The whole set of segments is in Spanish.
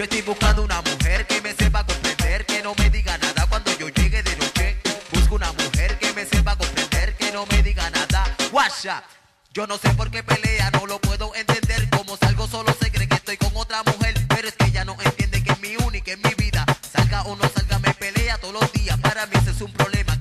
Yo estoy buscando una mujer que me sepa comprender, que no me diga nada cuando yo llegue de noche. Busco una mujer que me sepa comprender, que no me diga nada. Guasha, yo no sé por qué pelea, no lo puedo entender. Como salgo solo se cree que estoy con otra mujer, pero es que ella no entiende que es mi única en mi vida. Salga o no salga, me pelea todos los días. Para mí ese es un problema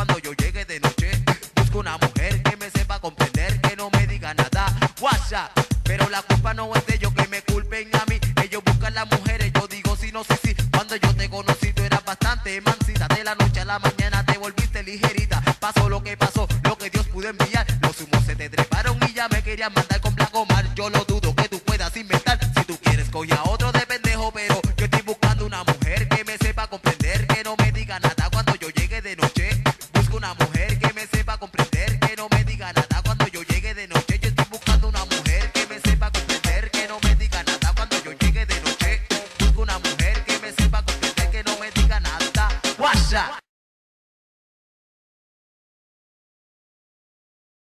cuando yo llegue de noche. Busco una mujer que me sepa comprender, que no me diga nada. Guasha, pero la culpa no es de ellos que me culpen a mí. Ellos buscan las mujeres, yo digo sí, no sé sí. Cuando yo te conocí tú eras bastante mansita. De la noche a la mañana te volviste ligerita. Pasó lo que pasó, lo que Dios pudo enviar. Los humos se te treparon y ya me querían mandar con Blanco Mar. Yo lo dudo que tú puedas inventar. cuando yo llegue de noche. Yo estoy buscando una mujer que me sepa comprender, que no me diga nada cuando yo llegue de noche. Busco una mujer que me sepa comprender, que no me diga nada. WhatsApp.